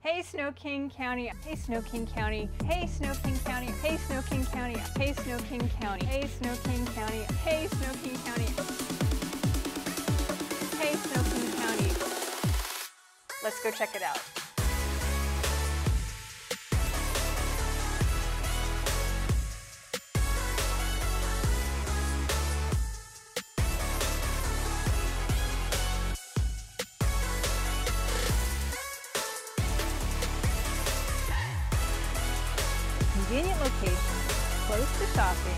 Hey Sno-King County, hey Sno-King County, hey Snow King County, hey Sno-King County, hey Snow King County, hey Sno-King County, hey Snow King County, hey Sno-King County. Let's go check it out. Convenient location, close to shopping.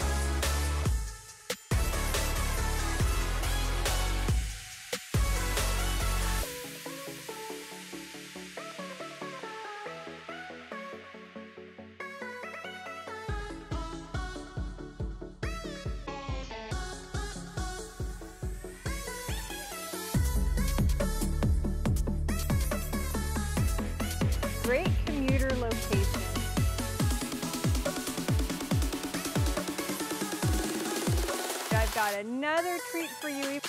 Great commuter got another treat for you.